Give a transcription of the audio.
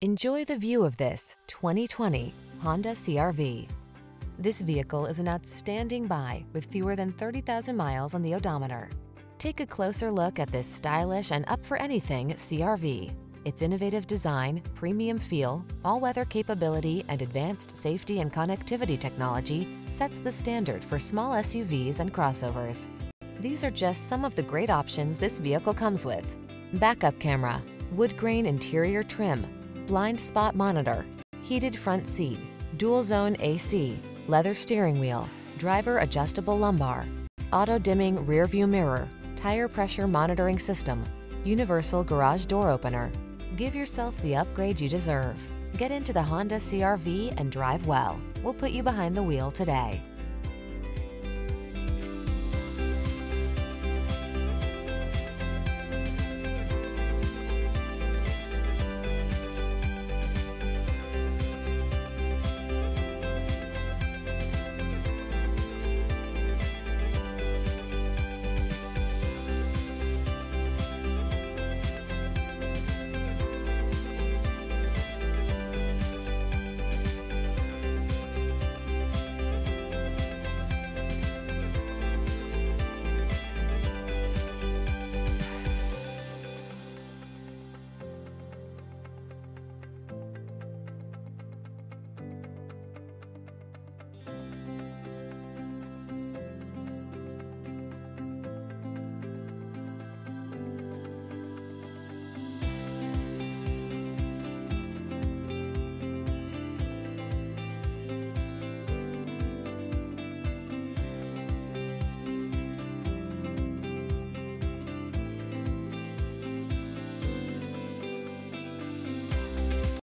Enjoy the view of this 2020 Honda CRV. This vehicle is an outstanding buy with fewer than 30,000 miles on the odometer. Take a closer look at this stylish and up for anything CRV. Its innovative design, premium feel, all-weather capability, and advanced safety and connectivity technology sets the standard for small SUVs and crossovers. These are just some of the great options this vehicle comes with. Backup camera, wood grain interior trim, blind spot monitor, heated front seat, dual zone AC, leather steering wheel, driver adjustable lumbar, auto dimming rear view mirror, tire pressure monitoring system, universal garage door opener. Give yourself the upgrade you deserve. Get into the Honda CRV and drive well. We'll put you behind the wheel today.